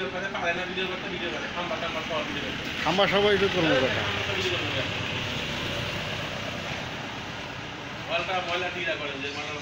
Video করে পারে না ভিডিও করতে ভিডিও করে। খাম্বা টাম্বা সব ভিডিও করতে আমরা সবাই তো করব কথা। ময়লা টিরা করে যে মানে